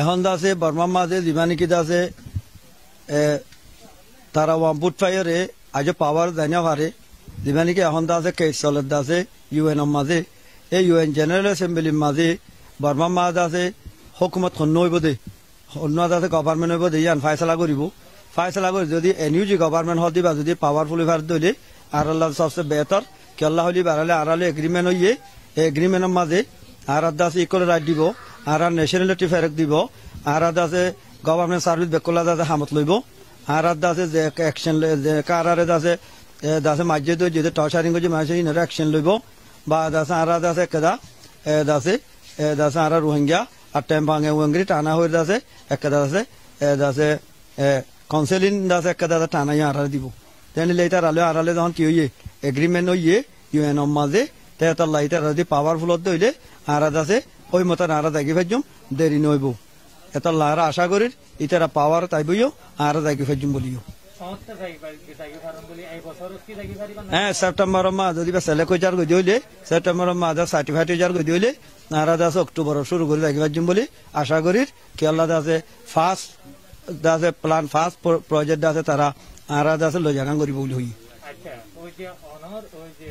এখন আছে বর্মার মাঝে দিবানিকিত আছে তারা ওয়াম্পুট ফাইয়ারে আজ পাওয়ার জানা পারে দিবানিকি এখন দা আছে কেস চলত দা আছে ইউএন এর মাঝে এই ইউএন জেনারেল এসেম্বলির মাঝে বর্মার মাঝে আছে হকুমত খন্ন হইব দে। অন্য আছে গভর্নমেন্ট হইব দে ইয়ান ফাইসলা করিব ফাইসলা করে যদি এনিউ যে গভর্নমেন্ট হল দিবা যদি পাওয়ারফুল ভার দইলে আর আল্লাহ সবচেয়ে বেহতর কি আল্লাহ হলি আলে এগ্রিমেন্ট হইয়ে এগ্রিমেন্টের মাঝে আর আদা আছে ইকুয়াল রাইট দিব। আর আর ন্যাশনালিটি ফেরত দিব। আর আদা আছে গভর্নমেন্ট সার্ভিস বেকলা আছে হামত লইব। আর আদা আছে যে অ্যাকশন যে কার আর আছে দাসে মাঝে তো যদি টর্চারিং করছে মানুষের ইনারা অ্যাকশন লইব। বা দাসে আর আছে কেদা এ দাসে দাসে আর রোহিঙ্গা আর টাইম ভাঙে ওয়াঙ্গি টানা হয়ে দাসে একটা দাসে এ কাউন্সিলিং দাসে একটা দাসে টানা আর দিব। তেনে লেটা আলে আড়ালে যখন কি হইয়ে এগ্রিমেন্ট হইয়ে ইউএন মাঝে তে তার লাইটা যদি পাওয়ারফুল হইলে আর আছে ওই মতন আর দেখি ফেজুম দেরি নইব এত লারা আশা করি ইতারা পাওয়ার তাই বইও আর দেখি ফেজুম বলিও। হ্যাঁ সেপ্টেম্বর মাহ যদি সেলেক্ট হয়ে যার গদি হইলে সেপ্টেম্বর মাহ সার্টিফাইড হয়ে যার গদি হইলে আর আছে অক্টোবর শুরু করে দেখি ফেজুম বলি। আশা করি কেরলা আছে ফার্স্ট আছে প্ল্যান ফার্স্ট প্রজেক্ট আছে তারা আর আছে লজাগান করিব বলি হই। আচ্ছা ওই যে অনর ওই যে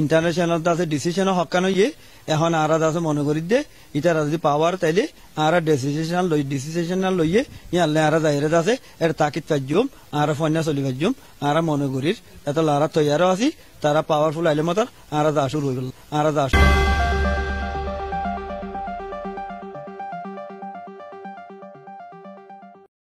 ইন্টারন্যাশনাল আছে ডিসিশন হকান ইয়ে। এখন আর আছে মনে করি দে, ইটা যদি পাওয়ার তাইলে আর ডিসিশন লই ডিসিশন লইয়ে ইয়ালে আর আছে দাসে, এর তাকিদ পাইজুম, আর ফন্যা চলি পাইজুম। আর মনে করির, এত লারা তৈয়ারও আছি, তারা পাওয়ারফুল আইলে মত আর দাসুর হয়ে গেল, আর